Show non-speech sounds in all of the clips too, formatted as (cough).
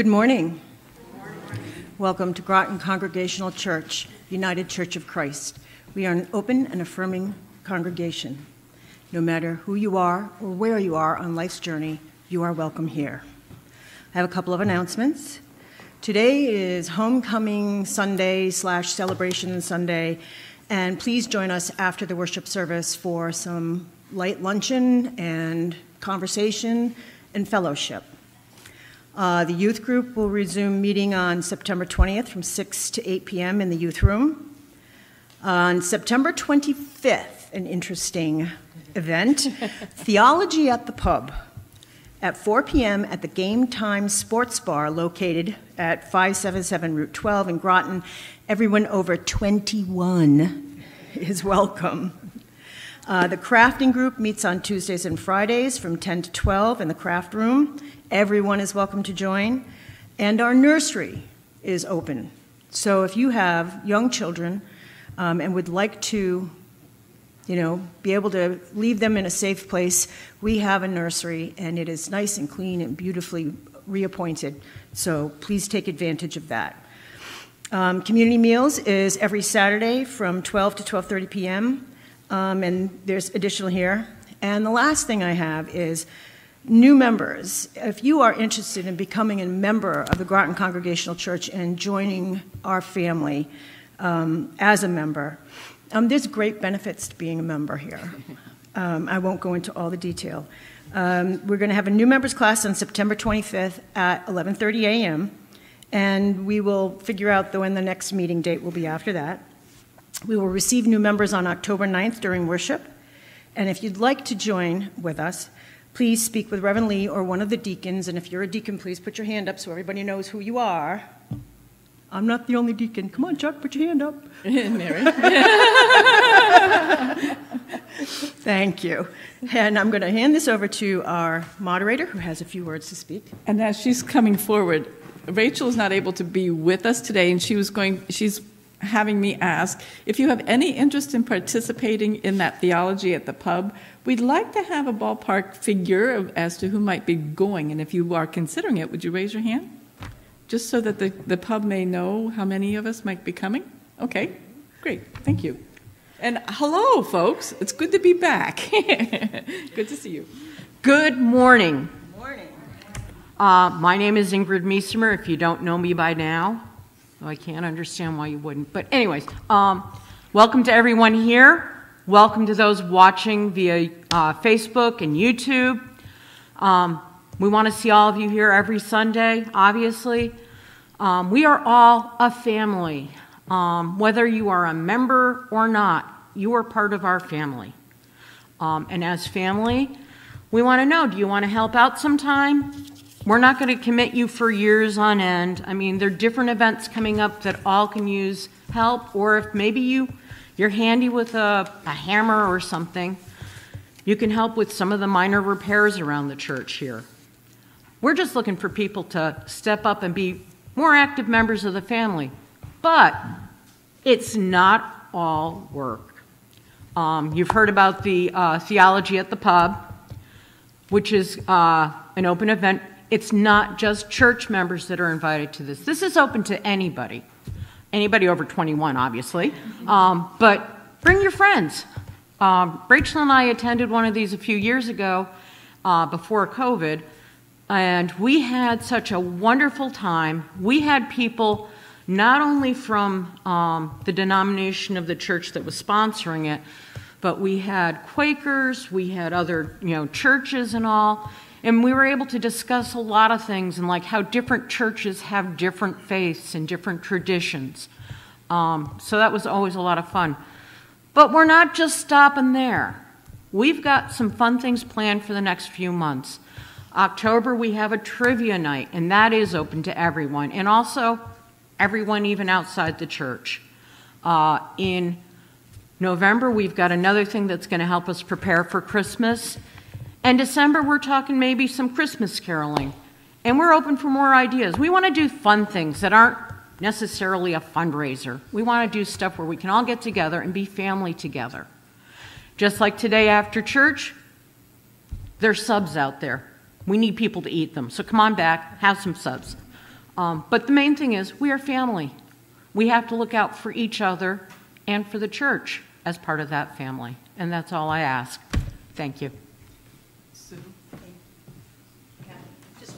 Good morning. Welcome to Groton Congregational Church, United Church of Christ. We are an open and affirming congregation. No matter who you are or where you are on life's journey, you are welcome here. I have a couple of announcements. Today is Homecoming Sunday slash Celebration Sunday, and please join us after the worship service for some light luncheon and conversation and fellowship. Uh, the youth group will resume meeting on September 20th from 6 to 8 p.m. in the youth room. On September 25th, an interesting event (laughs) Theology at the Pub at 4 p.m. at the Game Time Sports Bar located at 577 Route 12 in Groton. Everyone over 21 is welcome. Uh, the crafting group meets on Tuesdays and Fridays from 10 to 12 in the craft room. Everyone is welcome to join. And our nursery is open. So if you have young children um, and would like to, you know, be able to leave them in a safe place, we have a nursery and it is nice and clean and beautifully reappointed. So please take advantage of that. Um, community meals is every Saturday from 12 to 12:30 p.m um, and there's additional here. And the last thing I have is new members. If you are interested in becoming a member of the Groton Congregational Church and joining our family um, as a member, um, there's great benefits to being a member here. Um, I won't go into all the detail. Um, we're going to have a new members class on September 25th at 11:30 a.m. And we will figure out when the next meeting date will be after that. We will receive new members on October 9th during worship. And if you'd like to join with us, please speak with Reverend Lee or one of the deacons. And if you're a deacon, please put your hand up so everybody knows who you are. I'm not the only deacon. Come on, Chuck, put your hand up. (laughs) Mary. (laughs) Thank you. And I'm going to hand this over to our moderator who has a few words to speak. And as she's coming forward, Rachel is not able to be with us today, and she was going, she's having me ask if you have any interest in participating in that theology at the pub. We'd like to have a ballpark figure of, as to who might be going, and if you are considering it, would you raise your hand? Just so that the, the pub may know how many of us might be coming? Okay, great, thank you. And hello, folks. It's good to be back. (laughs) good to see you. Good morning. Good Morning. Uh, my name is Ingrid Miesemer, if you don't know me by now. I can't understand why you wouldn't. But, anyways, um, welcome to everyone here. Welcome to those watching via uh, Facebook and YouTube. Um, we want to see all of you here every Sunday, obviously. Um, we are all a family. Um, whether you are a member or not, you are part of our family. Um, and as family, we want to know do you want to help out sometime? We're not going to commit you for years on end. I mean, there are different events coming up that all can use help, or if maybe you, you're handy with a, a hammer or something, you can help with some of the minor repairs around the church here. We're just looking for people to step up and be more active members of the family. But it's not all work. Um, you've heard about the uh, theology at the pub, which is uh, an open event it's not just church members that are invited to this. This is open to anybody, anybody over 21, obviously. Um, but bring your friends. Um, Rachel and I attended one of these a few years ago uh, before COVID, and we had such a wonderful time. We had people not only from um, the denomination of the church that was sponsoring it, but we had Quakers, we had other you know churches and all. And we were able to discuss a lot of things and like how different churches have different faiths and different traditions. Um, so that was always a lot of fun. But we're not just stopping there. We've got some fun things planned for the next few months. October, we have a trivia night, and that is open to everyone, and also everyone even outside the church. Uh, in November, we've got another thing that's going to help us prepare for Christmas. And December, we're talking maybe some Christmas caroling. And we're open for more ideas. We want to do fun things that aren't necessarily a fundraiser. We want to do stuff where we can all get together and be family together. Just like today after church, there's subs out there. We need people to eat them. So come on back, have some subs. Um, but the main thing is, we are family. We have to look out for each other and for the church as part of that family. And that's all I ask. Thank you.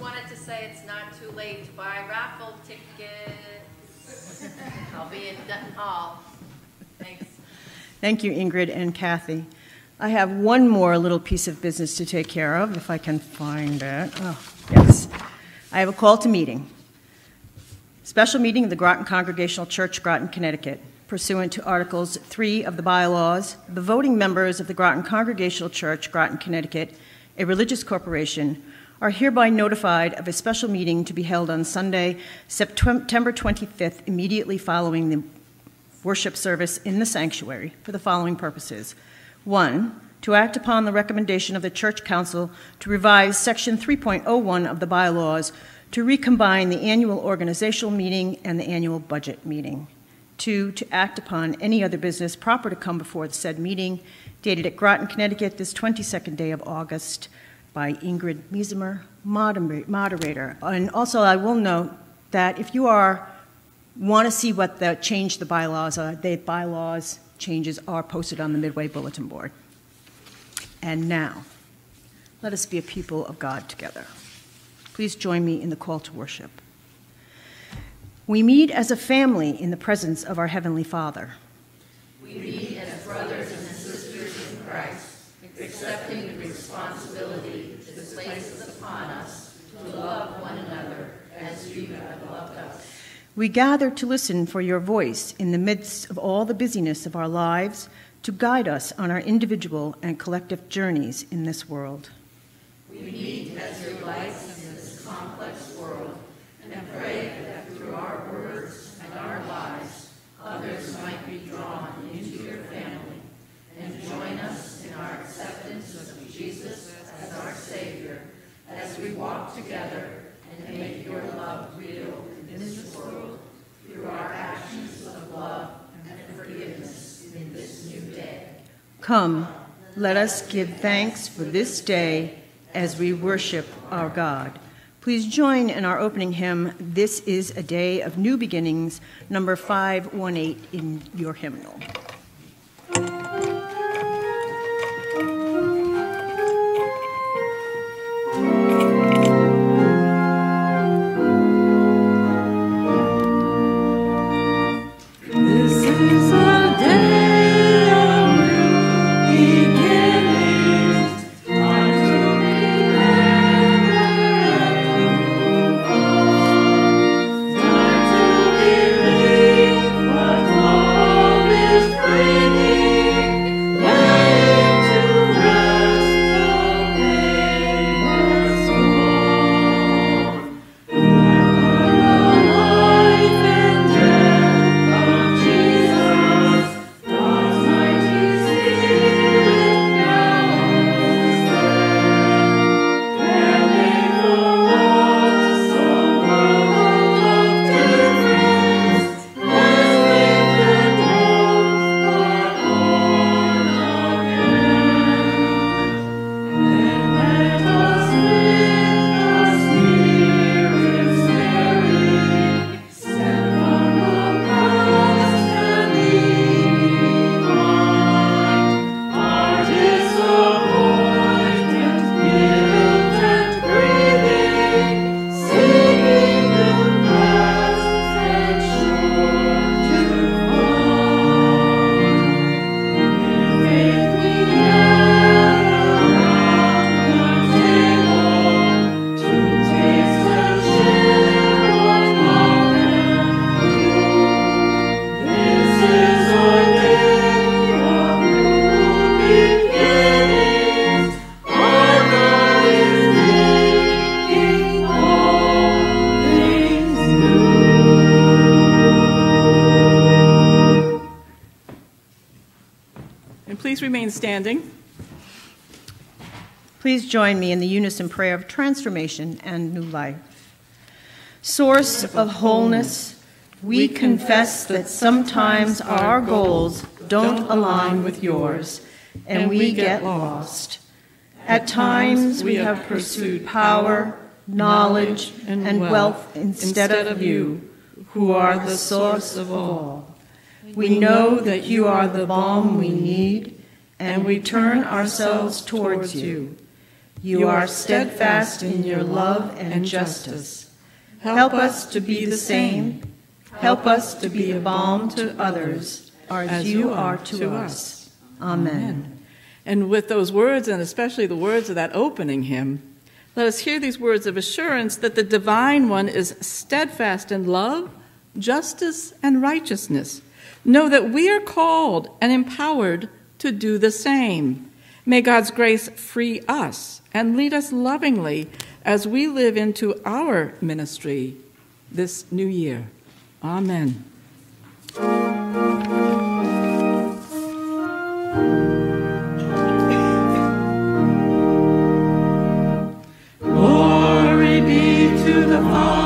Wanted to say it's not too late to buy raffle tickets. I'll be in Dutton Hall. Thanks. Thank you, Ingrid and Kathy. I have one more little piece of business to take care of, if I can find it. Oh, yes. I have a call to meeting. Special meeting of the Groton Congregational Church, Groton, Connecticut. Pursuant to Articles 3 of the bylaws, the voting members of the Groton Congregational Church, Groton, Connecticut, a religious corporation, are hereby notified of a special meeting to be held on Sunday, September 25th, immediately following the worship service in the sanctuary for the following purposes. One, to act upon the recommendation of the Church Council to revise Section 3.01 of the bylaws to recombine the annual organizational meeting and the annual budget meeting. Two, to act upon any other business proper to come before the said meeting, dated at Groton, Connecticut, this 22nd day of August, by Ingrid Miesimer, moderator. And also, I will note that if you are want to see what the change the bylaws are, the bylaws changes are posted on the Midway Bulletin Board. And now, let us be a people of God together. Please join me in the call to worship. We meet as a family in the presence of our Heavenly Father. We meet as brothers and sisters in Christ, accepting the responsibility this places upon us to love one another as you have loved us. We gather to listen for your voice in the midst of all the busyness of our lives to guide us on our individual and collective journeys in this world. We meet as your lights in this complex world and pray that through our words and our lives, others might be drawn into your family and join us in our acceptance of Jesus as our Savior as we walk together and make your love real in this world through our actions of love and forgiveness in this new day. Come, let us give thanks for this day as we worship our God. Please join in our opening hymn, This is a Day of New Beginnings, number 518 in your hymnal. Please join me in the unison prayer of transformation and new life. Source of wholeness, we confess that sometimes our goals don't align with yours, and we get lost. At times we have pursued power, knowledge, and wealth instead of you, who are the source of all. We know that you are the balm we need, and we turn ourselves towards you. You are steadfast in your love and justice. Help us to be the same. Help us to be a balm to others as you are to us. Amen. And with those words, and especially the words of that opening hymn, let us hear these words of assurance that the divine one is steadfast in love, justice, and righteousness. Know that we are called and empowered to do the same. May God's grace free us and lead us lovingly as we live into our ministry this new year. Amen. steadfast one,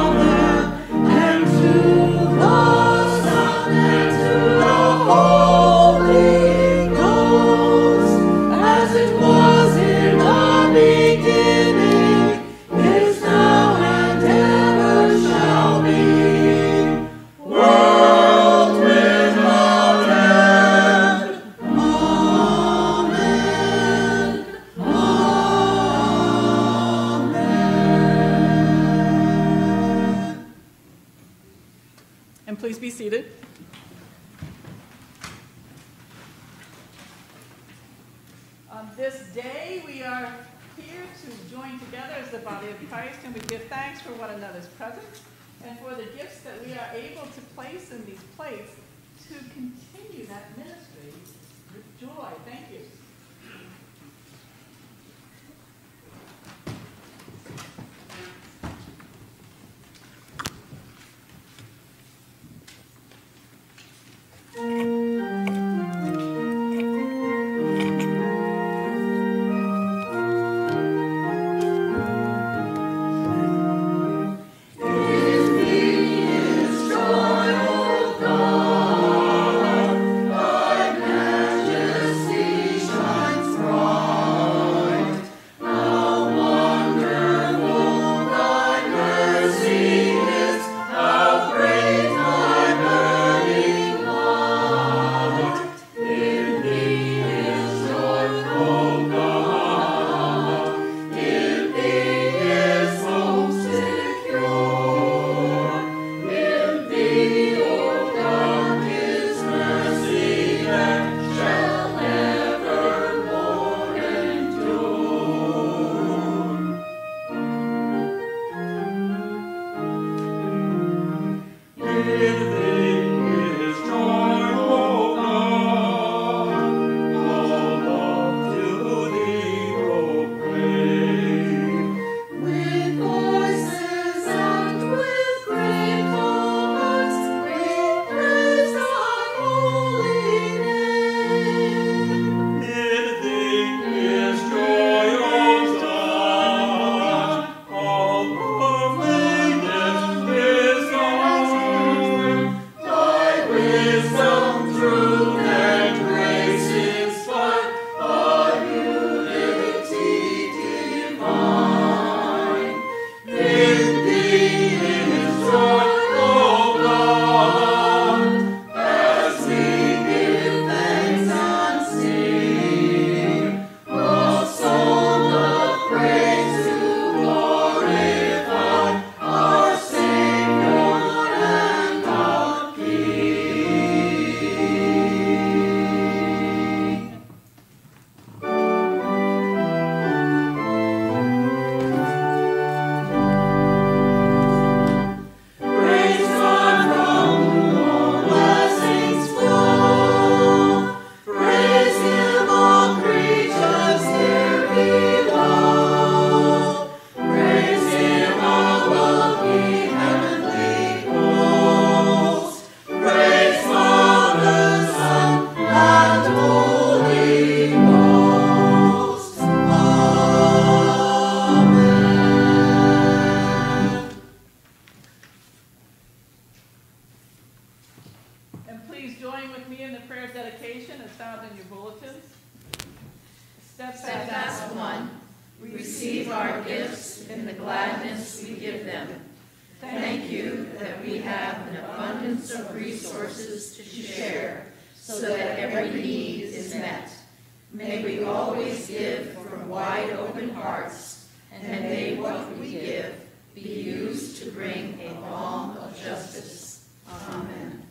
what we give be used to bring a balm of justice. Amen.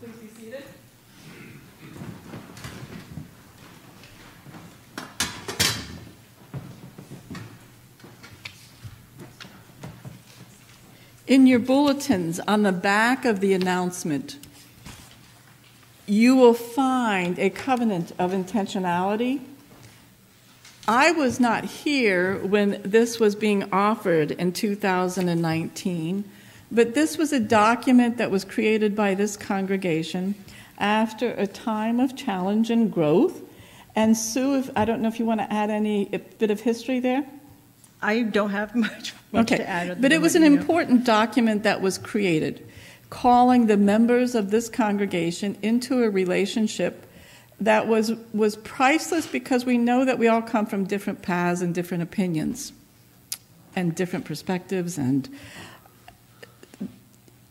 Please be seated. In your bulletins, on the back of the announcement, you will find a covenant of intentionality. I was not here when this was being offered in 2019, but this was a document that was created by this congregation after a time of challenge and growth. And Sue, if, I don't know if you want to add any bit of history there. I don't have (laughs) much, much Okay, to add. but it was an you know. important document that was created, calling the members of this congregation into a relationship that was, was priceless because we know that we all come from different paths and different opinions and different perspectives. And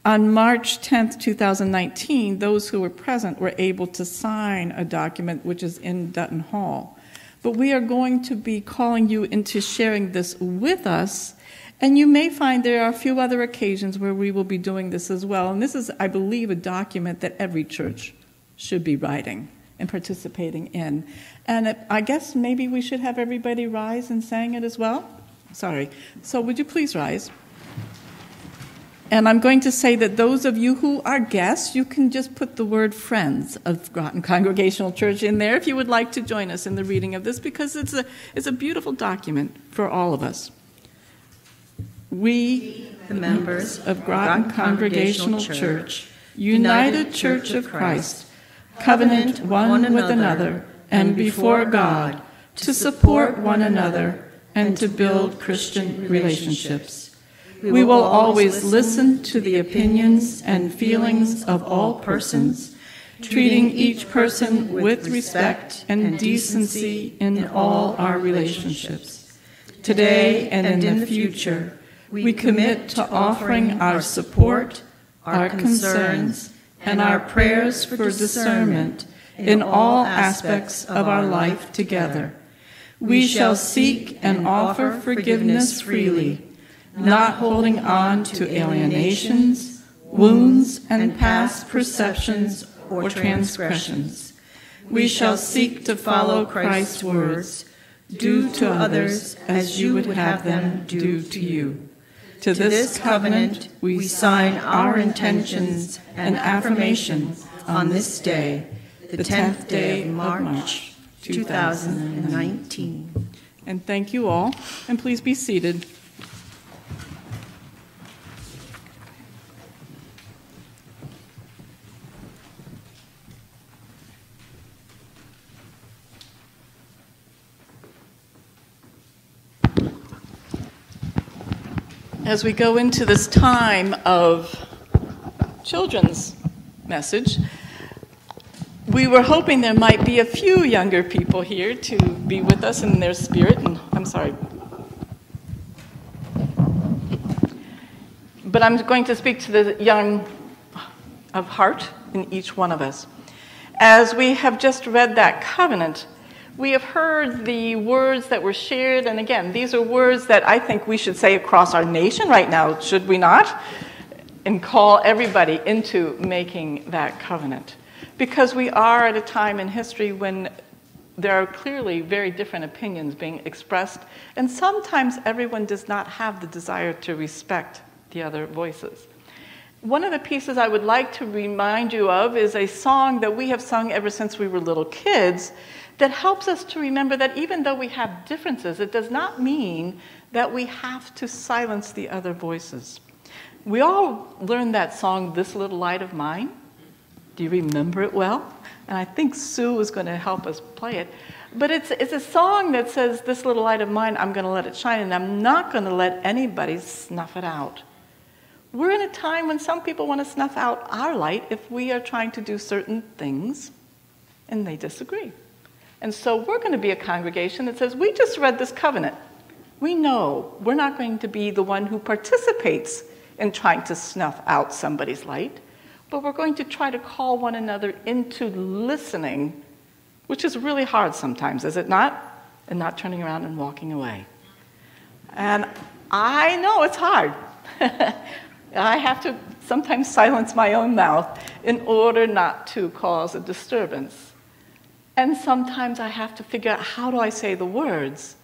on March 10th, 2019, those who were present were able to sign a document which is in Dutton Hall. But we are going to be calling you into sharing this with us. And you may find there are a few other occasions where we will be doing this as well. And this is, I believe, a document that every church should be writing and participating in. And it, I guess maybe we should have everybody rise and sang it as well. Sorry. So would you please rise? And I'm going to say that those of you who are guests, you can just put the word friends of Groton Congregational Church in there if you would like to join us in the reading of this because it's a, it's a beautiful document for all of us. We, The members of Groton Congregational Church, United Church of Christ, covenant one with another and before God to support one another and to build Christian relationships. We will always listen to the opinions and feelings of all persons, treating each person with respect and decency in all our relationships. Today and in the future, we commit to offering our support, our concerns, and our prayers for discernment in all aspects of our life together. We shall seek and offer forgiveness freely, not holding on to alienations, wounds, and past perceptions or transgressions. We shall seek to follow Christ's words do to others as you would have them do to you. To this covenant, we sign our intentions and affirmations on this day, the 10th day of March, 2019. And thank you all, and please be seated. As we go into this time of children's message, we were hoping there might be a few younger people here to be with us in their spirit. And I'm sorry. But I'm going to speak to the young of heart in each one of us. As we have just read that covenant, we have heard the words that were shared, and again, these are words that I think we should say across our nation right now, should we not? And call everybody into making that covenant. Because we are at a time in history when there are clearly very different opinions being expressed, and sometimes everyone does not have the desire to respect the other voices. One of the pieces I would like to remind you of is a song that we have sung ever since we were little kids that helps us to remember that even though we have differences, it does not mean that we have to silence the other voices. We all learned that song, This Little Light of Mine. Do you remember it well? And I think Sue is going to help us play it. But it's, it's a song that says, This little light of mine, I'm going to let it shine, and I'm not going to let anybody snuff it out. We're in a time when some people want to snuff out our light if we are trying to do certain things and they disagree. And so we're going to be a congregation that says, we just read this covenant. We know we're not going to be the one who participates in trying to snuff out somebody's light, but we're going to try to call one another into listening, which is really hard sometimes, is it not? And not turning around and walking away. And I know it's hard. (laughs) I have to sometimes silence my own mouth in order not to cause a disturbance. And sometimes I have to figure out how do I say the words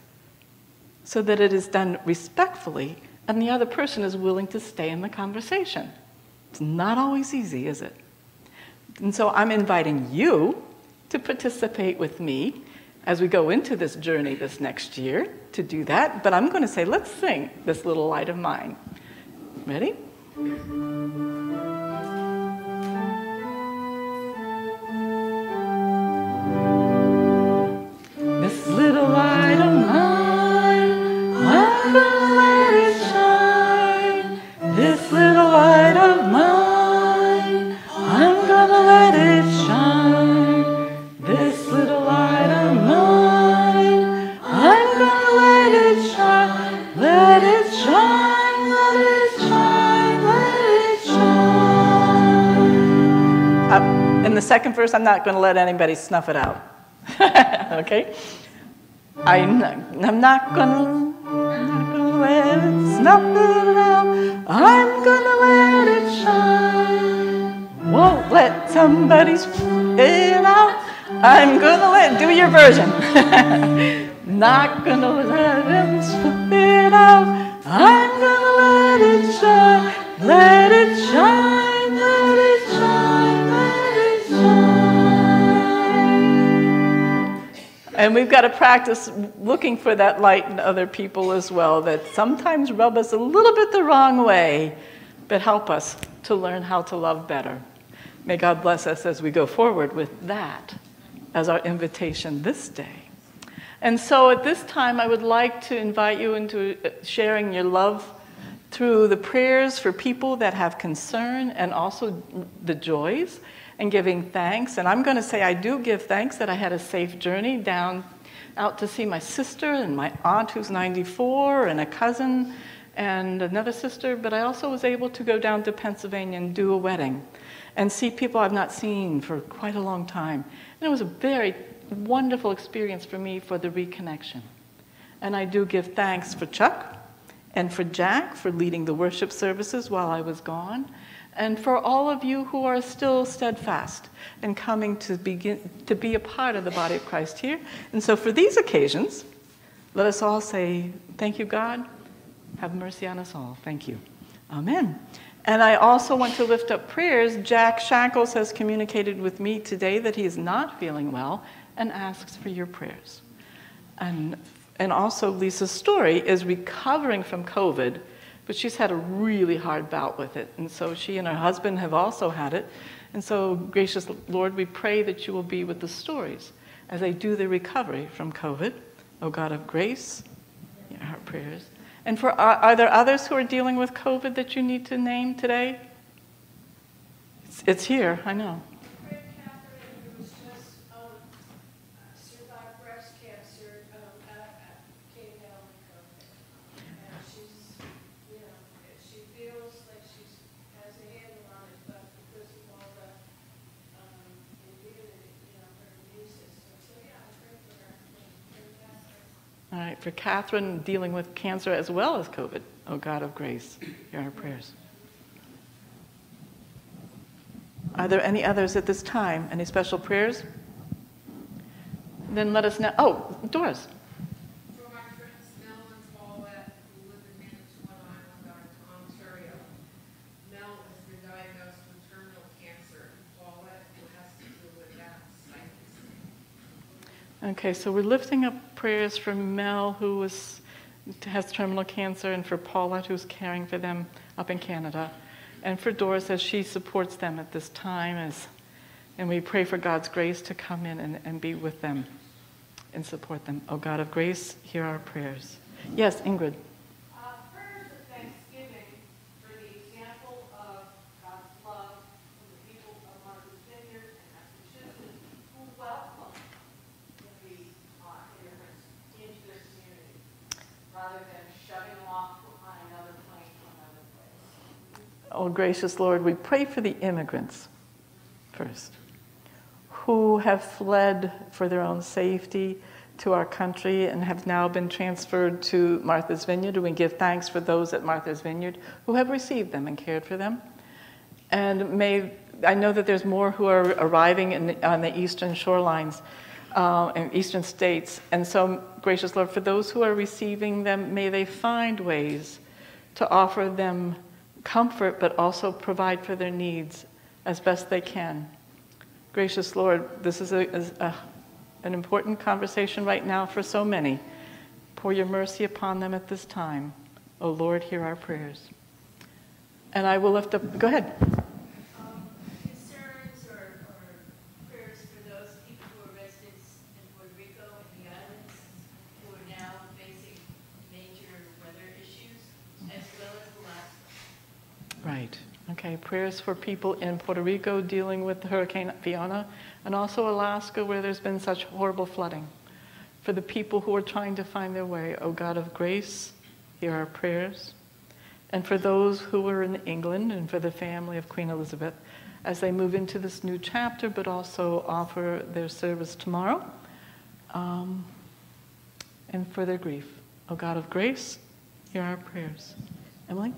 so that it is done respectfully and the other person is willing to stay in the conversation. It's not always easy, is it? And so I'm inviting you to participate with me as we go into this journey this next year to do that. But I'm going to say, let's sing this little light of mine. Ready? The second verse, I'm not going to let anybody snuff it out. (laughs) okay? I'm not, I'm not not gonna let it snuff it out. I'm gonna let it shine. Won't let somebody it out. I'm gonna let, do your version. (laughs) not gonna let him spit it out. I'm gonna let it shine, let it shine, And we've got to practice looking for that light in other people as well, that sometimes rub us a little bit the wrong way, but help us to learn how to love better. May God bless us as we go forward with that as our invitation this day. And so at this time, I would like to invite you into uh, sharing your love through the prayers for people that have concern and also the joys and giving thanks. And I'm going to say I do give thanks that I had a safe journey down out to see my sister and my aunt who's 94 and a cousin and another sister, but I also was able to go down to Pennsylvania and do a wedding and see people I've not seen for quite a long time. And it was a very wonderful experience for me for the reconnection. And I do give thanks for Chuck and for Jack for leading the worship services while I was gone, and for all of you who are still steadfast and coming to begin to be a part of the body of Christ here. And so for these occasions, let us all say, Thank you, God. Have mercy on us all. Thank you. Amen. And I also want to lift up prayers. Jack Shackles has communicated with me today that he is not feeling well and asks for your prayers. And, and also, Lisa's story is recovering from COVID, but she's had a really hard bout with it. And so she and her husband have also had it. And so, gracious Lord, we pray that you will be with the stories as they do the recovery from COVID. O God of grace, hear our prayers. And for are, are, there others who are dealing with COVID that you need to name today? It's, it's here, I know. All right, for Catherine dealing with cancer as well as COVID, oh God of grace, hear our prayers. Are there any others at this time? Any special prayers? Then let us know. Oh, Doris. For my friends Mel and Paulette who live in Manitoulin Island, Ontario. Mel has been diagnosed with terminal cancer, and Paulette, who has to do with that, Okay, so we're lifting up prayers for Mel, who was, has terminal cancer, and for Paulette, who's caring for them up in Canada, and for Doris as she supports them at this time. As, and we pray for God's grace to come in and, and be with them and support them. Oh God of grace, hear our prayers. Yes, Ingrid. Uh, prayers of thanksgiving for the example of God's love from the people of Martha's Vineyard and Massachusetts who welcome the rather than shoving them off on another plane to another place. Oh, gracious Lord, we pray for the immigrants first, who have fled for their own safety to our country and have now been transferred to Martha's Vineyard. We give thanks for those at Martha's Vineyard who have received them and cared for them. And may I know that there's more who are arriving in, on the eastern shorelines uh, in eastern states. And so, gracious Lord, for those who are receiving them, may they find ways to offer them comfort, but also provide for their needs as best they can. Gracious Lord, this is a, a, an important conversation right now for so many. Pour your mercy upon them at this time. O oh Lord, hear our prayers. And I will lift up, go ahead. Okay. Prayers for people in Puerto Rico dealing with Hurricane Fiona and also Alaska where there's been such horrible flooding. For the people who are trying to find their way, O God of grace, hear our prayers. And for those who are in England and for the family of Queen Elizabeth as they move into this new chapter, but also offer their service tomorrow. Um, and for their grief. O God of grace, hear our prayers. Emily?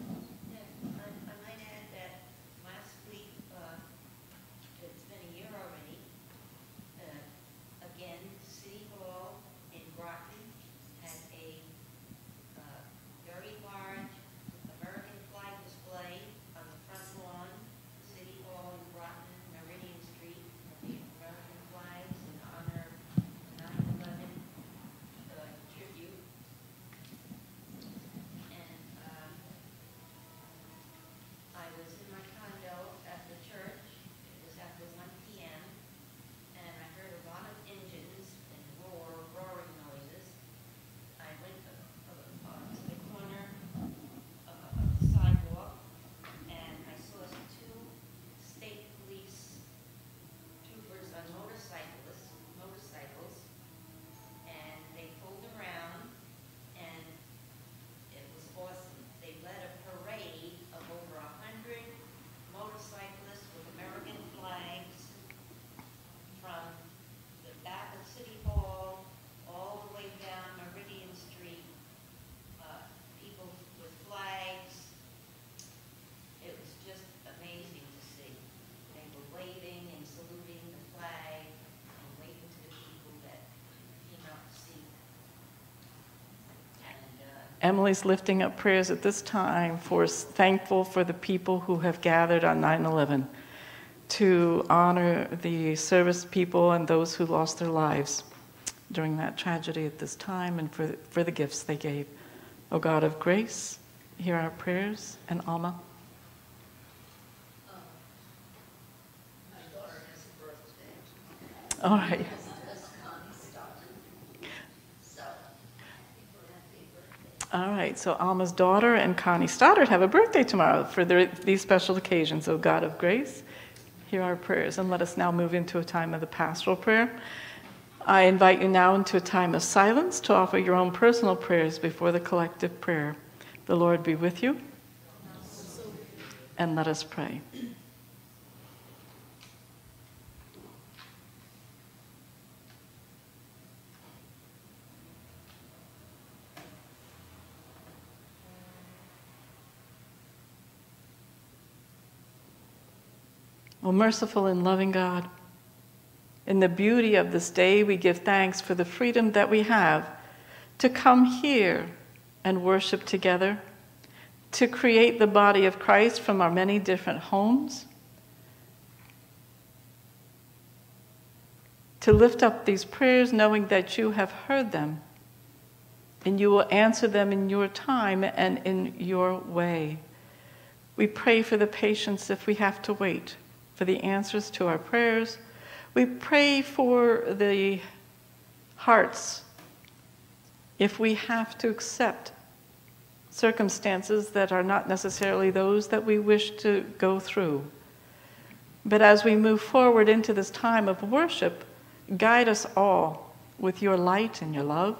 Emily's lifting up prayers at this time for thankful for the people who have gathered on 9 11 to honor the service people and those who lost their lives during that tragedy at this time and for, for the gifts they gave. O oh God of grace, hear our prayers. And Alma. All right. All right, so Alma's daughter and Connie Stoddard have a birthday tomorrow for their, these special occasions. O God of grace, hear our prayers, and let us now move into a time of the pastoral prayer. I invite you now into a time of silence to offer your own personal prayers before the collective prayer. The Lord be with you, and let us pray. O merciful and loving God, in the beauty of this day, we give thanks for the freedom that we have to come here and worship together, to create the body of Christ from our many different homes, to lift up these prayers knowing that you have heard them and you will answer them in your time and in your way. We pray for the patience if we have to wait for the answers to our prayers. We pray for the hearts if we have to accept circumstances that are not necessarily those that we wish to go through. But as we move forward into this time of worship, guide us all with your light and your love.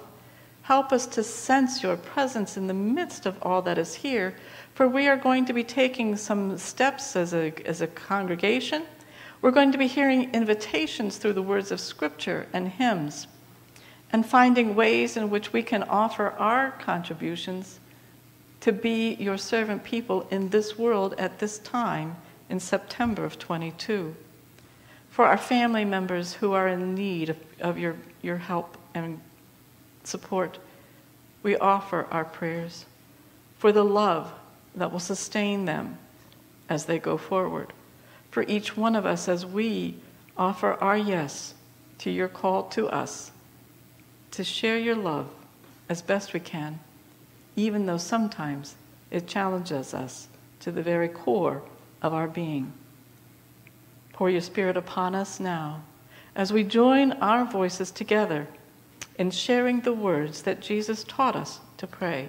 Help us to sense your presence in the midst of all that is here, for we are going to be taking some steps as a, as a congregation. We're going to be hearing invitations through the words of Scripture and hymns, and finding ways in which we can offer our contributions to be your servant people in this world at this time in September of 22. For our family members who are in need of, of your, your help and support, we offer our prayers for the love that will sustain them as they go forward. For each one of us, as we offer our yes to your call to us to share your love as best we can, even though sometimes it challenges us to the very core of our being. Pour your Spirit upon us now as we join our voices together in sharing the words that Jesus taught us to pray.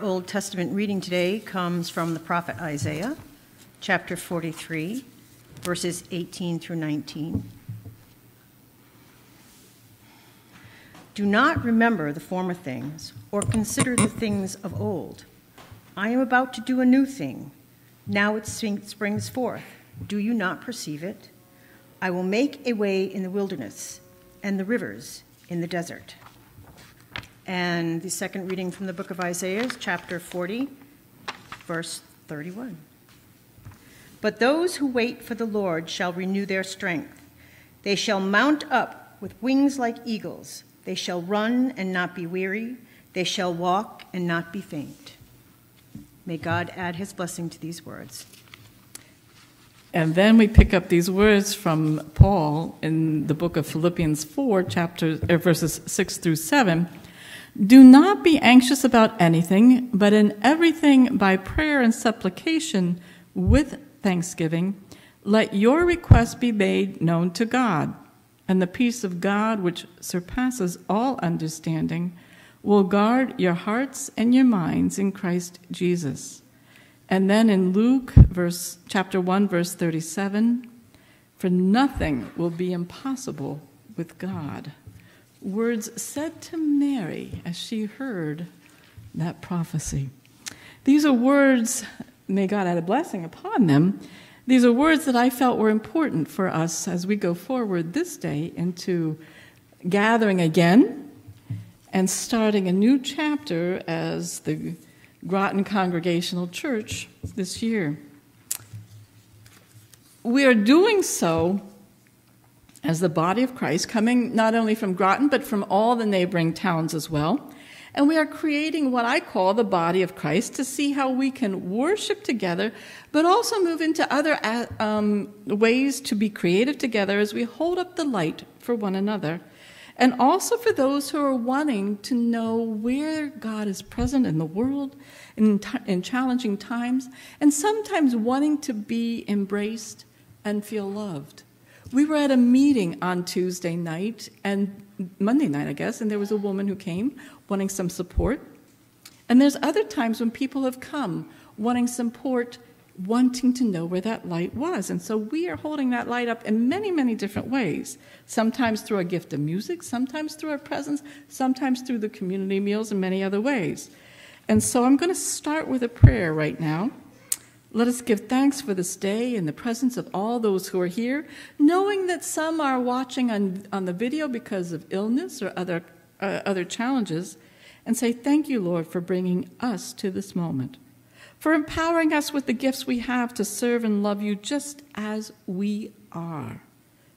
Our Old Testament reading today comes from the prophet Isaiah, chapter 43, verses 18 through 19. Do not remember the former things, or consider the things of old. I am about to do a new thing. Now it springs forth. Do you not perceive it? I will make a way in the wilderness and the rivers in the desert. And the second reading from the book of Isaiah is chapter 40, verse 31. But those who wait for the Lord shall renew their strength. They shall mount up with wings like eagles. They shall run and not be weary. They shall walk and not be faint. May God add his blessing to these words. And then we pick up these words from Paul in the book of Philippians 4, chapter, er, verses 6 through 7 do not be anxious about anything, but in everything by prayer and supplication with thanksgiving, let your requests be made known to God. And the peace of God, which surpasses all understanding, will guard your hearts and your minds in Christ Jesus. And then in Luke verse chapter 1 verse 37, for nothing will be impossible with God words said to Mary as she heard that prophecy. These are words, may God add a blessing upon them. These are words that I felt were important for us as we go forward this day into gathering again and starting a new chapter as the Groton Congregational Church this year. We are doing so as the body of Christ, coming not only from Groton, but from all the neighboring towns as well. And we are creating what I call the body of Christ to see how we can worship together, but also move into other uh, um, ways to be creative together as we hold up the light for one another. And also for those who are wanting to know where God is present in the world in, in challenging times, and sometimes wanting to be embraced and feel loved. We were at a meeting on Tuesday night and Monday night, I guess, and there was a woman who came wanting some support. And there's other times when people have come wanting support, wanting to know where that light was. And so we are holding that light up in many, many different ways. Sometimes through a gift of music, sometimes through our presence, sometimes through the community meals, and many other ways. And so I'm going to start with a prayer right now Let us give thanks for this day in the presence of all those who are here, knowing that some are watching on, on the video because of illness or other, uh, other challenges, and say, Thank you, Lord, for bringing us to this moment, for empowering us with the gifts we have to serve and love you just as we are.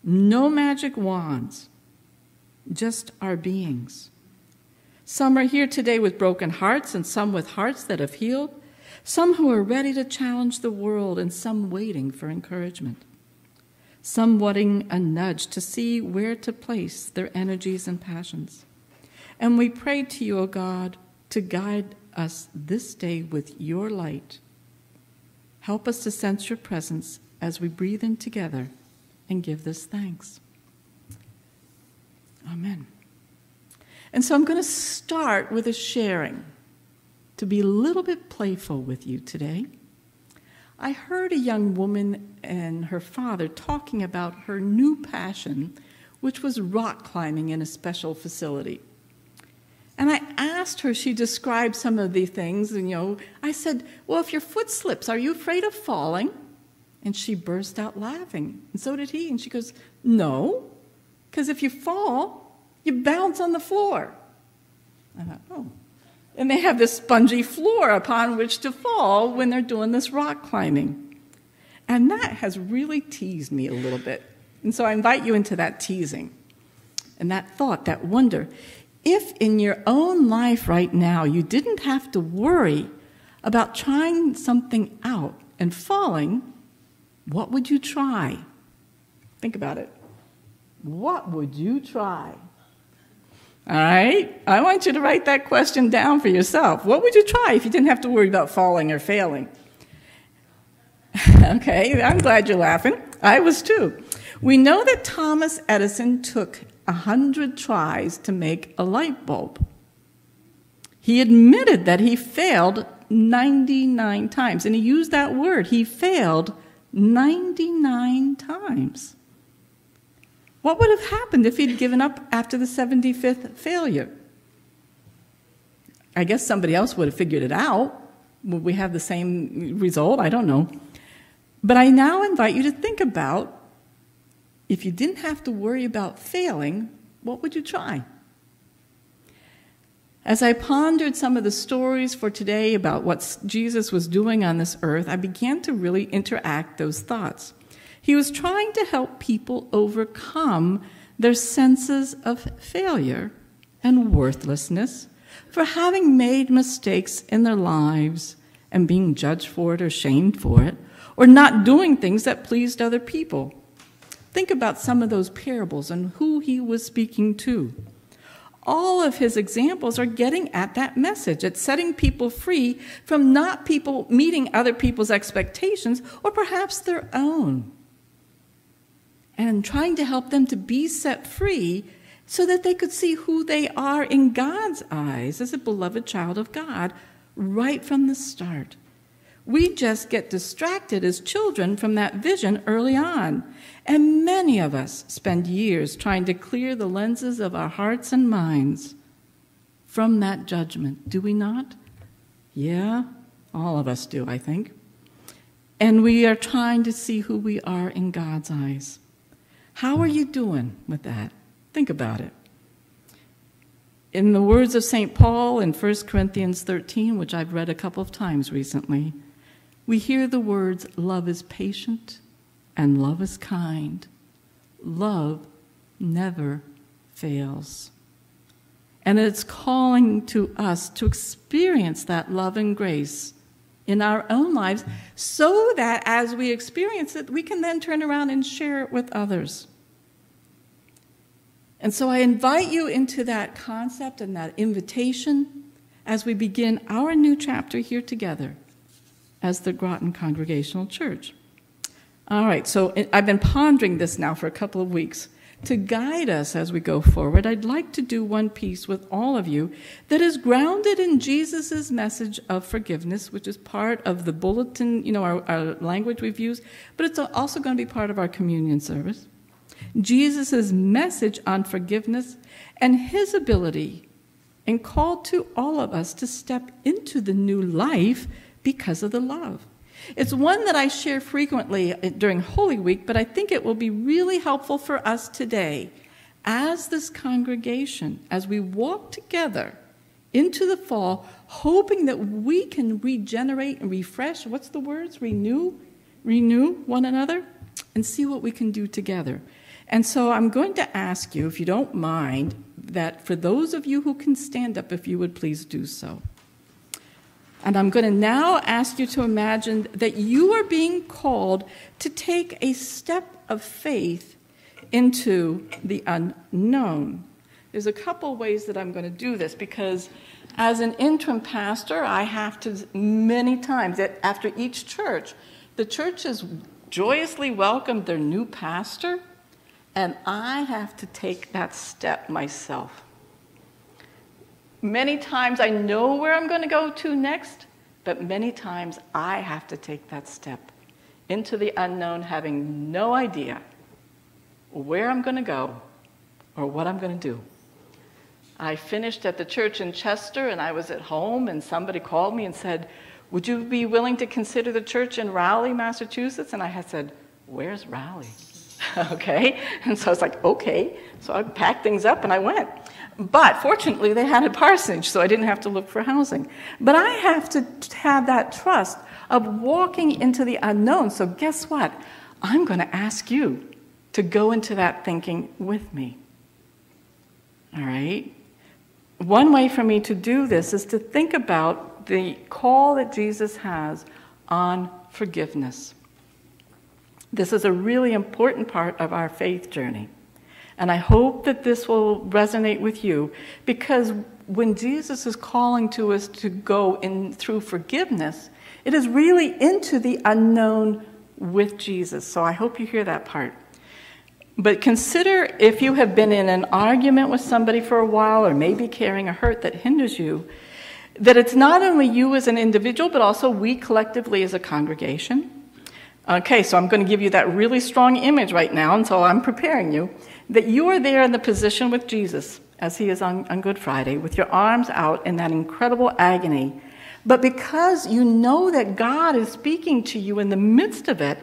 No magic wands, just our beings. Some are here today with broken hearts, and some with hearts that have healed some who are ready to challenge the world, and some waiting for encouragement. Some wanting a nudge to see where to place their energies and passions. And we pray to you, O God, to guide us this day with your light. Help us to sense your presence as we breathe in together and give this thanks. Amen. And so I'm going to start with a sharing to be a little bit playful with you today. I heard a young woman and her father talking about her new passion, which was rock climbing in a special facility. And I asked her, she described some of the things, and you know, I said, Well, if your foot slips, are you afraid of falling? And she burst out laughing. And so did he. And she goes, No, because if you fall, you bounce on the floor. I thought, Oh, and they have this spongy floor upon which to fall when they're doing this rock climbing. And that has really teased me a little bit. And so I invite you into that teasing and that thought, that wonder. If in your own life right now you didn't have to worry about trying something out and falling, what would you try? Think about it. What would you try? All right? I want you to write that question down for yourself. What would you try if you didn't have to worry about falling or failing? (laughs) okay, I'm glad you're laughing. I was too. We know that Thomas Edison took 100 tries to make a light bulb. He admitted that he failed 99 times, and he used that word. He failed 99 times. What would have happened if he'd given up after the 75th failure? I guess somebody else would have figured it out. Would we have the same result? I don't know. But I now invite you to think about if you didn't have to worry about failing, what would you try? As I pondered some of the stories for today about what Jesus was doing on this earth, I began to really interact those thoughts. He was trying to help people overcome their senses of failure and worthlessness for having made mistakes in their lives and being judged for it or shamed for it, or not doing things that pleased other people. Think about some of those parables and who he was speaking to. All of his examples are getting at that message. It's setting people free from not people meeting other people's expectations or perhaps their own and trying to help them to be set free so that they could see who they are in God's eyes as a beloved child of God right from the start. We just get distracted as children from that vision early on. And many of us spend years trying to clear the lenses of our hearts and minds from that judgment, do we not? Yeah, all of us do, I think. And we are trying to see who we are in God's eyes. How are you doing with that? Think about it. In the words of St. Paul in 1 Corinthians 13, which I've read a couple of times recently, we hear the words, Love is patient and love is kind. Love never fails. And it's calling to us to experience that love and grace in our own lives so that as we experience it, we can then turn around and share it with others. And so I invite you into that concept and that invitation as we begin our new chapter here together as the Groton Congregational Church. All right, so I've been pondering this now for a couple of weeks. To guide us as we go forward, I'd like to do one piece with all of you that is grounded in Jesus' message of forgiveness, which is part of the bulletin, you know, our, our language we've used, but it's also going to be part of our communion service. Jesus' message on forgiveness and his ability and call to all of us to step into the new life because of the love. It's one that I share frequently uh, during Holy Week, but I think it will be really helpful for us today as this congregation, as we walk together into the fall, hoping that we can regenerate and refresh. What's the words? Renew, renew one another, and see what we can do together. And so I'm going to ask you, if you don't mind, that for those of you who can stand up, if you would please do so. And I'm going to now ask you to imagine that you are being called to take a step of faith into the unknown. There's a couple ways that I'm going to do this because as an interim pastor, I have to many times after each church, the church has joyously welcomed their new pastor, and I have to take that step myself. Many times I know where I'm going to go to next, but many times I have to take that step into the unknown, having no idea where I'm going to go or what I'm going to do. I finished at the church in Chester and I was at home, and somebody called me and said, Would you be willing to consider the church in Raleigh, Massachusetts? And I had said, Where's Raleigh? (laughs) okay? And so I was like, Okay. So I packed things up and I went. But fortunately, they had a parsonage, so I didn't have to look for housing. But I have to have that trust of walking into the unknown. So, guess what? I'm going to ask you to go into that thinking with me. All right? One way for me to do this is to think about the call that Jesus has on forgiveness. This is a really important part of our faith journey. And I hope that this will resonate with you because when Jesus is calling to us to go in through forgiveness, it is really into the unknown with Jesus. So I hope you hear that part. But consider if you have been in an argument with somebody for a while or maybe carrying a hurt that hinders you, that it's not only you as an individual, but also we collectively as a congregation. Okay, so I'm going to give you that really strong image right now, and so I'm preparing you that you are there in the position with Jesus, as he is on, on Good Friday, with your arms out in that incredible agony. But because you know that God is speaking to you in the midst of it,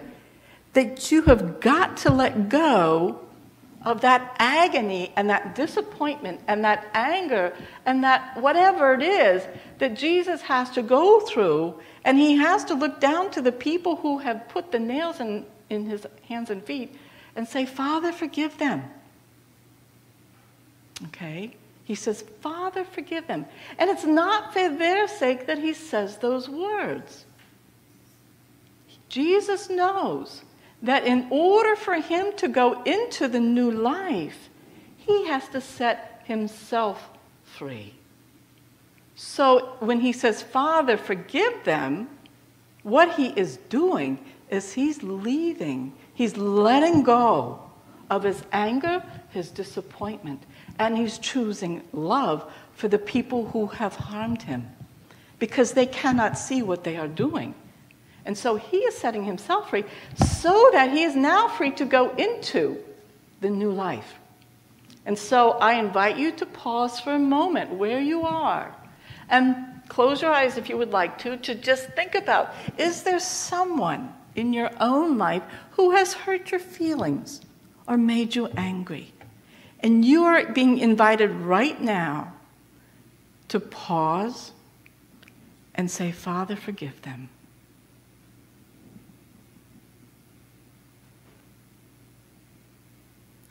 that you have got to let go of that agony and that disappointment and that anger and that whatever it is that Jesus has to go through, and he has to look down to the people who have put the nails in, in his hands and feet and say, Father, forgive them. Okay? He says, Father, forgive them. And it's not for their sake that he says those words. Jesus knows that in order for him to go into the new life, he has to set himself free. So when he says, Father, forgive them, what he is doing is he's leaving He's letting go of his anger, his disappointment, and he's choosing love for the people who have harmed him because they cannot see what they are doing. And so he is setting himself free so that he is now free to go into the new life. And so I invite you to pause for a moment where you are and close your eyes if you would like to, to just think about is there someone in your own life who has hurt your feelings or made you angry. And you are being invited right now to pause and say, Father, forgive them.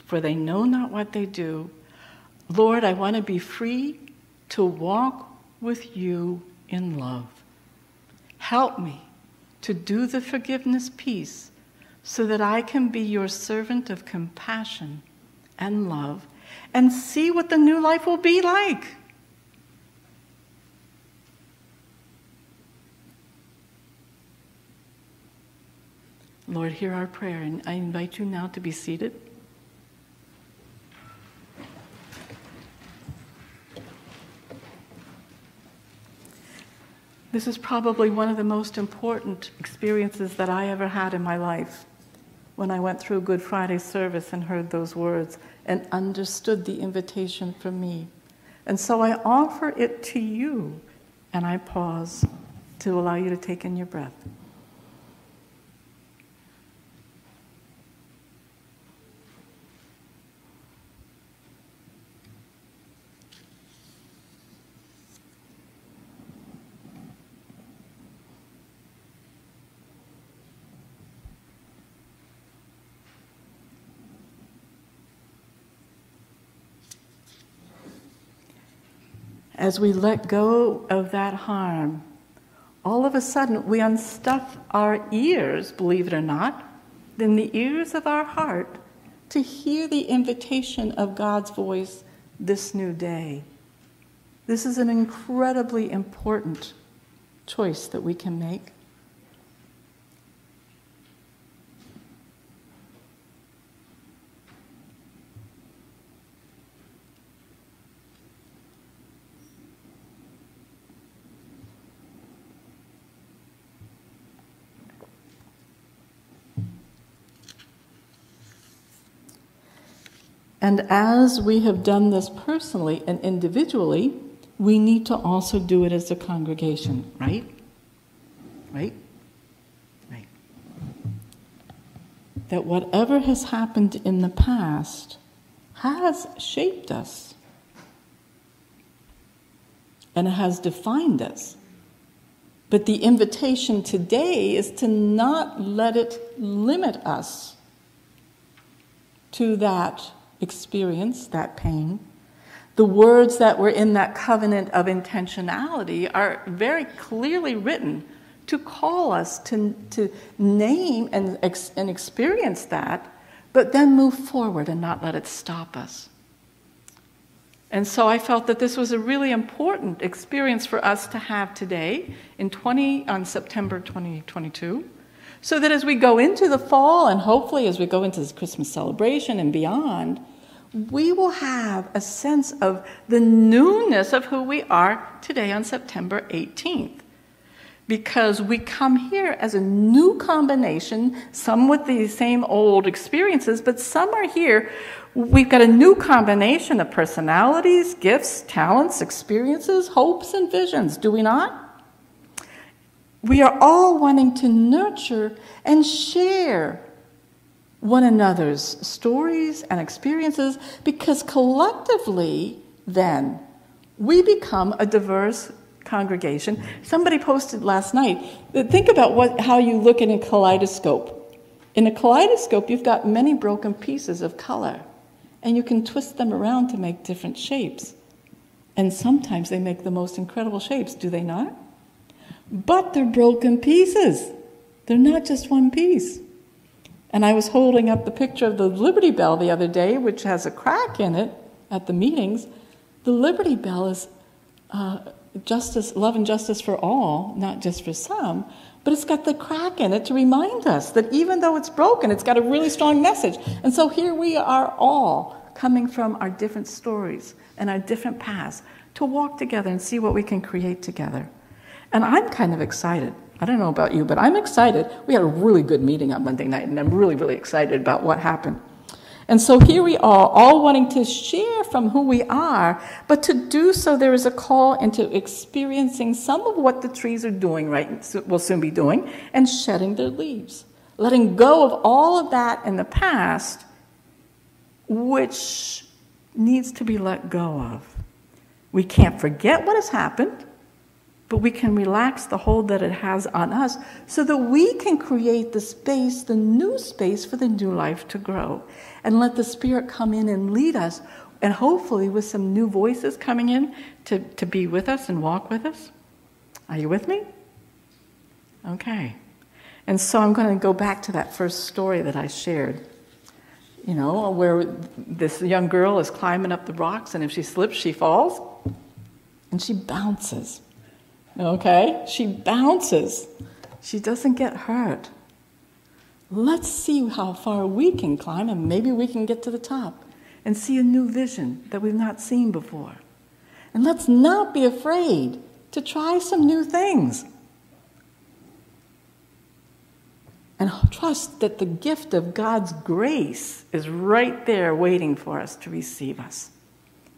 For they know not what they do. Lord, I want to be free to walk with you in love. Help me to do the forgiveness piece so that I can be your servant of compassion and love and see what the new life will be like. Lord, hear our prayer, and I invite you now to be seated. This is probably one of the most important experiences that I ever had in my life when I went through Good Friday service and heard those words and understood the invitation from me. And so I offer it to you, and I pause to allow you to take in your breath. As we let go of that harm, all of a sudden we unstuff our ears, believe it or not, in the ears of our heart to hear the invitation of God's voice this new day. This is an incredibly important choice that we can make. And as we have done this personally and individually, we need to also do it as a congregation, right? Right? Right. That whatever has happened in the past has shaped us and has defined us. But the invitation today is to not let it limit us to that experience, that pain. The words that were in that covenant of intentionality are very clearly written to call us to, to name and, and experience that, but then move forward and not let it stop us. And so I felt that this was a really important experience for us to have today in 20 on September 2022 so that as we go into the fall and hopefully as we go into this Christmas celebration and beyond we will have a sense of the newness of who we are today on September 18th. Because we come here as a new combination, some with the same old experiences, but some are here. We've got a new combination of personalities, gifts, talents, experiences, hopes, and visions, do we not? We are all wanting to nurture and share one another's stories and experiences because collectively, then, we become a diverse congregation. Somebody posted last night that think about what, how you look in a kaleidoscope. In a kaleidoscope, you've got many broken pieces of color, and you can twist them around to make different shapes. And sometimes they make the most incredible shapes, do they not? But they're broken pieces, they're not just one piece. And I was holding up the picture of the Liberty Bell the other day, which has a crack in it at the meetings. The Liberty Bell is uh, justice, love and justice for all, not just for some, but it's got the crack in it to remind us that even though it's broken, it's got a really strong message. And so here we are all coming from our different stories and our different paths to walk together and see what we can create together. And I'm kind of excited I don't know about you, but I'm excited. We had a really good meeting on Monday night, and I'm really, really excited about what happened. And so here we are, all wanting to share from who we are, but to do so, there is a call into experiencing some of what the trees are doing, right, will soon be doing, and shedding their leaves. Letting go of all of that in the past, which needs to be let go of. We can't forget what has happened but we can relax the hold that it has on us so that we can create the space, the new space for the new life to grow. And let the Spirit come in and lead us, and hopefully with some new voices coming in to, to be with us and walk with us. Are you with me? Okay. And so I'm going to go back to that first story that I shared. You know, where this young girl is climbing up the rocks, and if she slips, she falls, and she bounces. Okay? She bounces. She doesn't get hurt. Let's see how far we can climb, and maybe we can get to the top and see a new vision that we've not seen before. And let's not be afraid to try some new things. And trust that the gift of God's grace is right there waiting for us to receive us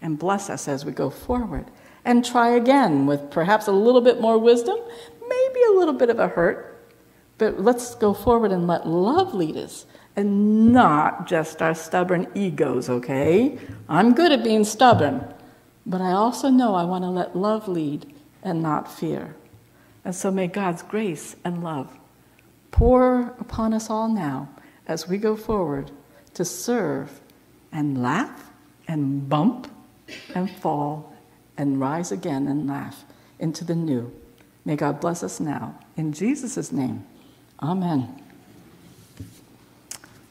and bless us as we go forward and try again with perhaps a little bit more wisdom, maybe a little bit of a hurt. But let's go forward and let love lead us and not just our stubborn egos, okay? I'm good at being stubborn, but I also know I want to let love lead and not fear. And so may God's grace and love pour upon us all now as we go forward to serve and laugh and bump and fall and rise again and laugh into the new. May God bless us now. In Jesus' name, amen.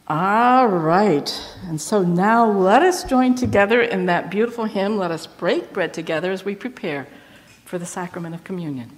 All right. And so now let us join together in that beautiful hymn. Let us break bread together as we prepare for the sacrament of communion.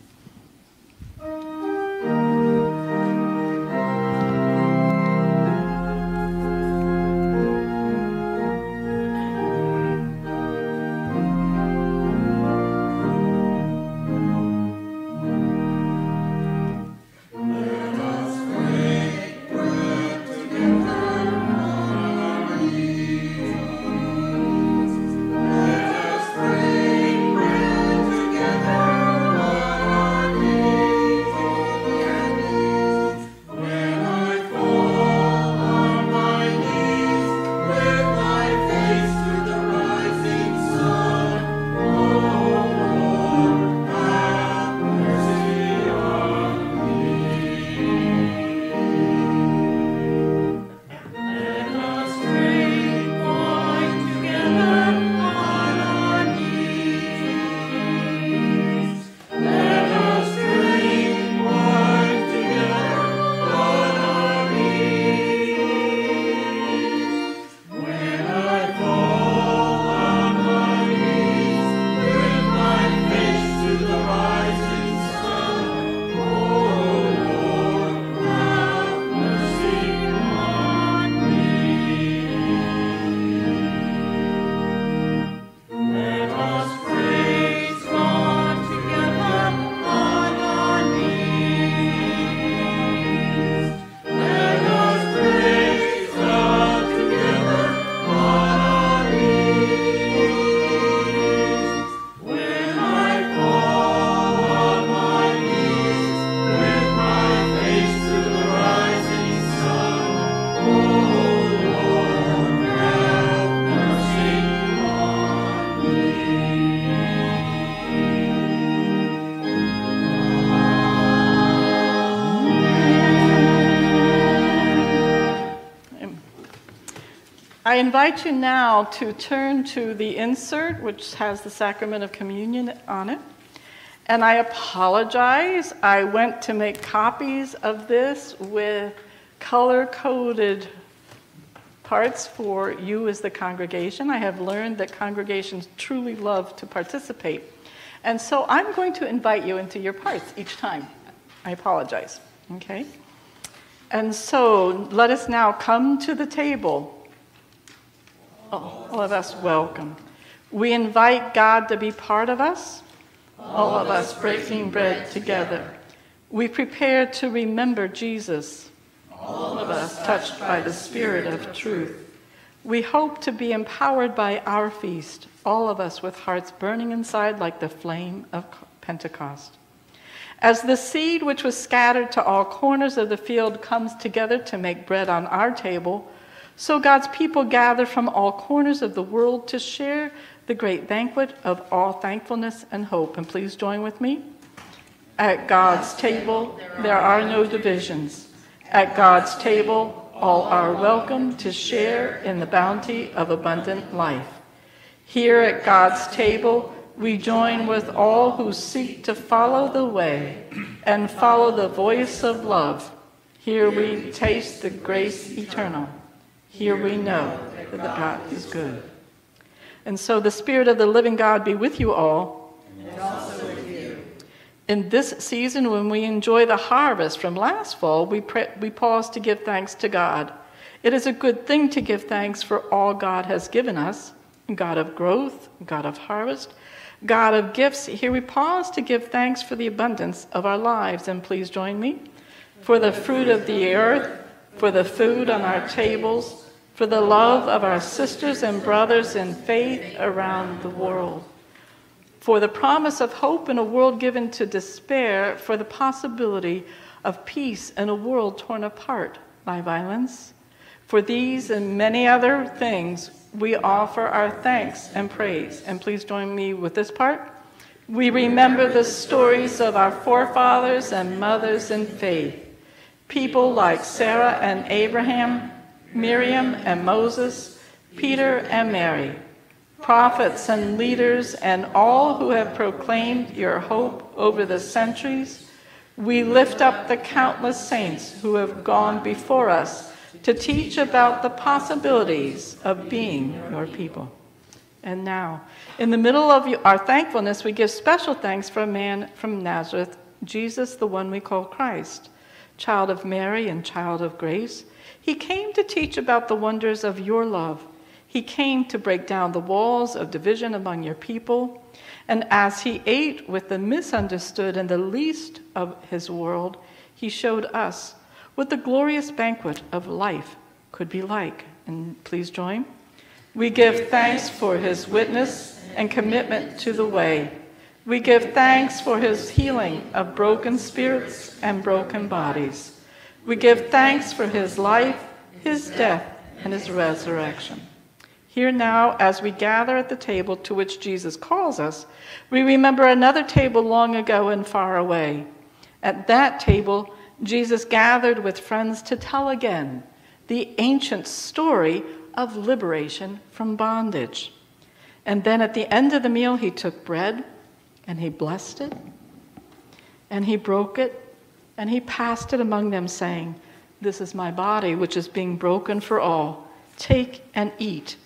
I invite you now to turn to the insert, which has the sacrament of communion on it. And I apologize. I went to make copies of this with color coded parts for you as the congregation. I have learned that congregations truly love to participate. And so I'm going to invite you into your parts each time. I apologize. Okay? And so let us now come to the table all of us welcome. We invite God to be part of us, all of us breaking bread together. We prepare to remember Jesus, all of us touched by the Spirit of truth. We hope to be empowered by our feast, all of us with hearts burning inside like the flame of Pentecost. As the seed which was scattered to all corners of the field comes together to make bread on our table, so God's people gather from all corners of the world to share the great banquet of all thankfulness and hope. And please join with me. At God's table, there are no divisions. At God's table, all are welcome to share in the bounty of abundant life. Here at God's table, we join with all who seek to follow the way and follow the voice of love. Here we taste the grace eternal. Here we know that the God is good. And so the Spirit of the living God be with you all. And also with you. In this season, when we enjoy the harvest from last fall, we, pre- we pause to give thanks to God. It is a good thing to give thanks for all God has given us God of growth, God of harvest, God of gifts. Here we pause to give thanks for the abundance of our lives. And please join me. For the fruit of the earth, for the food on our tables, for the love of our sisters and brothers in faith around the world, for the promise of hope in a world given to despair, for the possibility of peace in a world torn apart by violence. For these and many other things, we offer our thanks and praise. And please join me with this part. We remember the stories of our forefathers and mothers in faith, people like Sarah and Abraham Miriam and Moses, Peter and Mary, prophets and leaders, and all who have proclaimed your hope over the centuries, we lift up the countless saints who have gone before us to teach about the possibilities of being your people. And now, in the middle of our thankfulness, we give special thanks for a man from Nazareth, Jesus, the one we call Christ, child of Mary and child of grace. He came to teach about the wonders of your love. He came to break down the walls of division among your people. And as he ate with the misunderstood and the least of his world, he showed us what the glorious banquet of life could be like. And please join. We give thanks for his witness and commitment to the way. We give thanks for his healing of broken spirits and broken bodies. We give thanks for his life, his death, and his resurrection. Here now, as we gather at the table to which Jesus calls us, we remember another table long ago and far away. At that table, Jesus gathered with friends to tell again the ancient story of liberation from bondage. And then at the end of the meal, he took bread and he blessed it and he broke it and he passed it among them, saying, This is my body, which is being broken for all. Take and eat.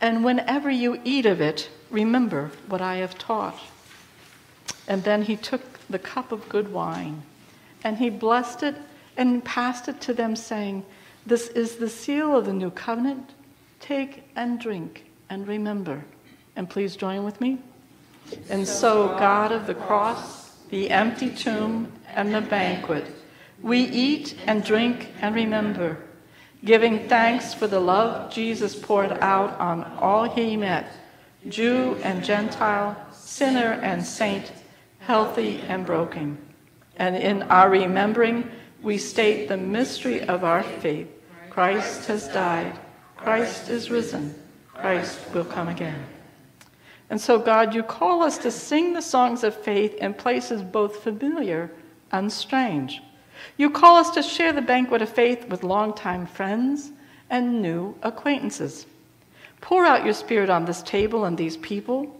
And whenever you eat of it, remember what I have taught. And then he took the cup of good wine, and he blessed it and passed it to them, saying, This is the seal of the new covenant. Take and drink and remember. And please join with me. And so, God of the cross, the empty tomb, and the banquet, we eat and drink and remember giving thanks for the love Jesus poured out on all he met, Jew and Gentile, sinner and saint, healthy and broken. And in our remembering, we state the mystery of our faith. Christ has died. Christ is risen. Christ will come again. And so, God, you call us to sing the songs of faith in places both familiar and strange. You call us to share the banquet of faith with longtime friends and new acquaintances. Pour out your Spirit on this table and these people.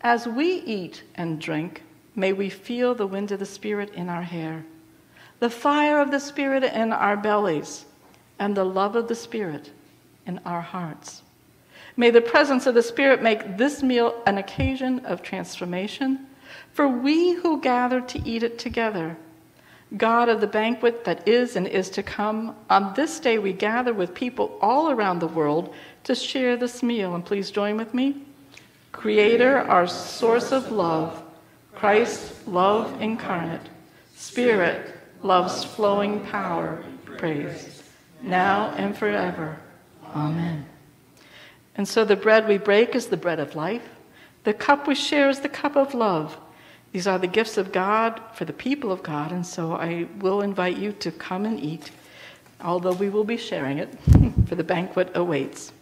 As we eat and drink, may we feel the wind of the Spirit in our hair, the fire of the Spirit in our bellies, and the love of the Spirit in our hearts. May the presence of the Spirit make this meal an occasion of transformation for we who gather to eat it together God of the banquet that is and is to come, on this day we gather with people all around the world to share this meal. And please join with me. Creator, our source of love, Christ, love incarnate, Spirit, love's flowing power, praise, now and forever. Amen. And so the bread we break is the bread of life, the cup we share is the cup of love. These are the gifts of God for the people of God, and so I will invite you to come and eat, although we will be sharing it, (laughs) for the banquet awaits.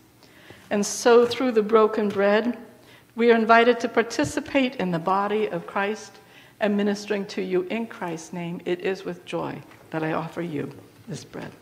And so, through the broken bread, we are invited to participate in the body of Christ and ministering to you in Christ's name. It is with joy that I offer you this bread.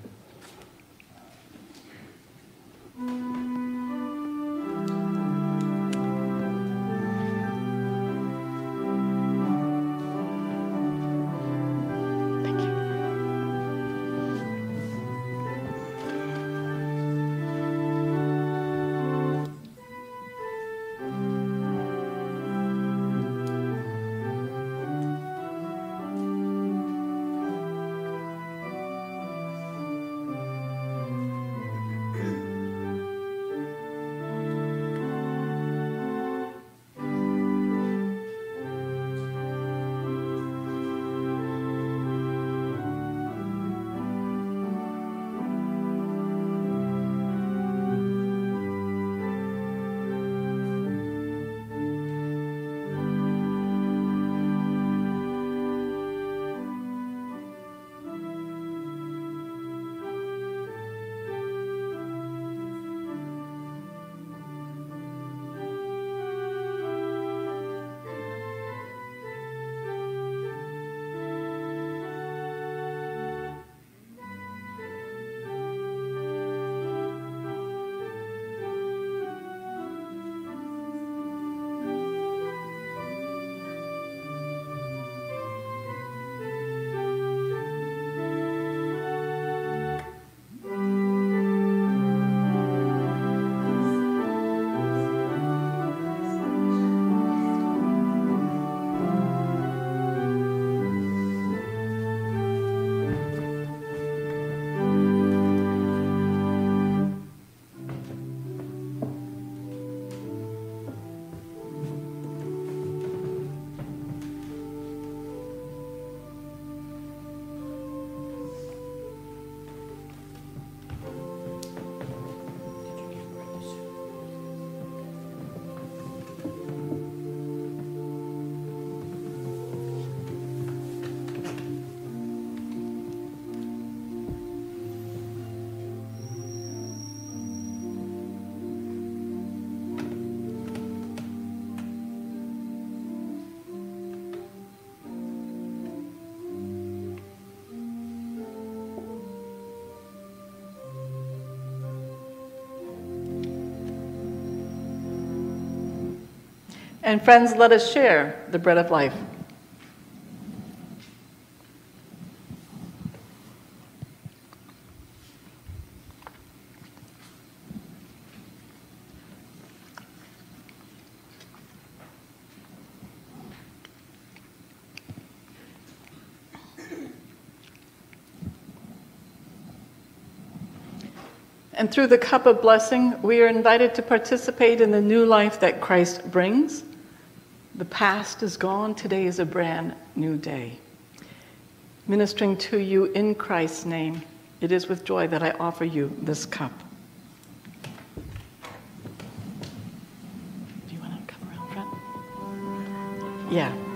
And friends, let us share the bread of life. And through the cup of blessing, we are invited to participate in the new life that Christ brings. Past is gone, today is a brand new day. Ministering to you in Christ's name, it is with joy that I offer you this cup. Do you want to come around front? Yeah.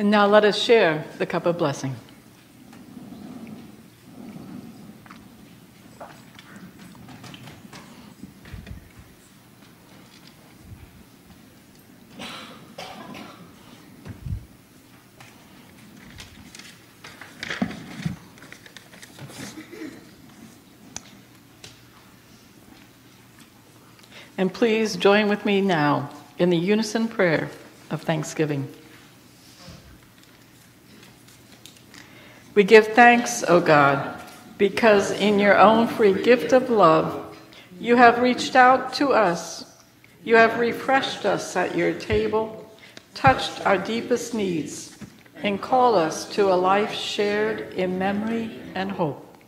And now let us share the cup of blessing. And please join with me now in the unison prayer of thanksgiving. We give thanks, O God, because in your own free gift of love, you have reached out to us. You have refreshed us at your table, touched our deepest needs, and called us to a life shared in memory and hope.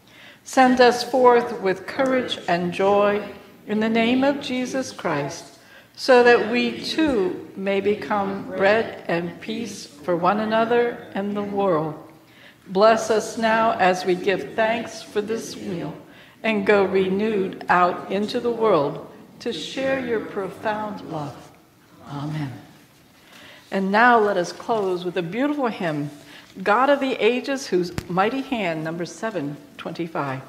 Send us forth with courage and joy in the name of Jesus Christ, so that we too may become bread and peace for one another and the world. Bless us now as we give thanks for this meal and go renewed out into the world to share your profound love. Amen. And now let us close with a beautiful hymn, God of the Ages, whose mighty hand, number 725.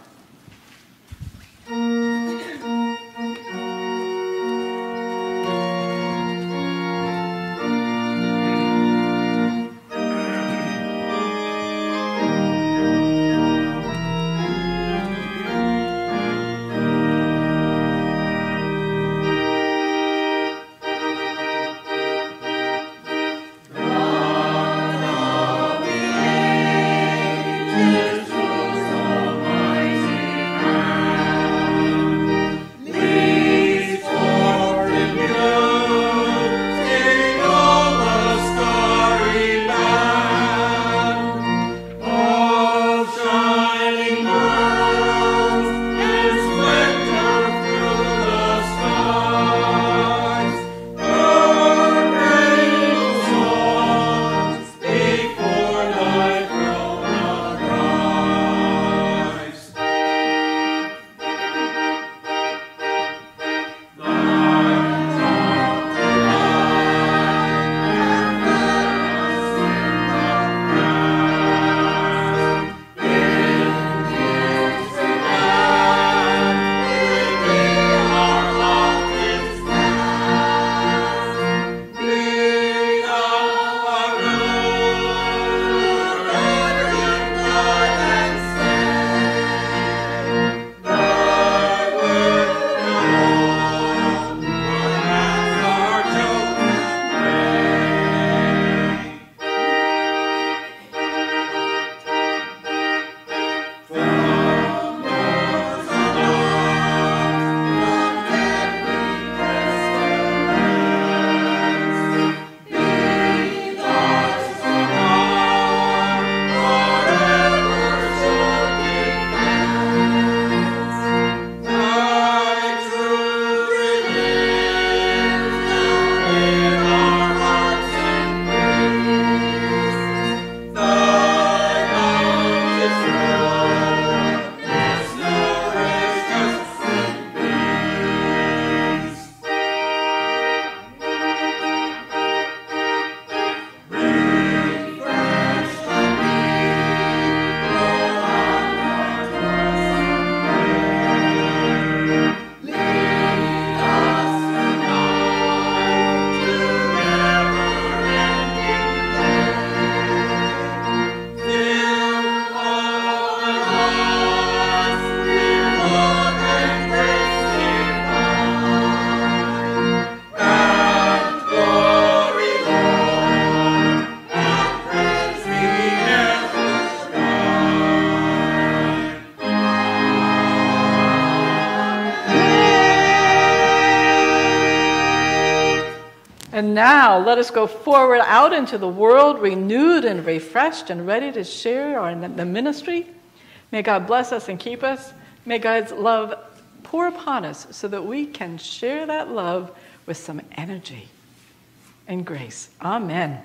Now let us go forward out into the world, renewed and refreshed and ready to share our, the ministry. May God bless us and keep us. May God's love pour upon us so that we can share that love with some energy and grace. Amen.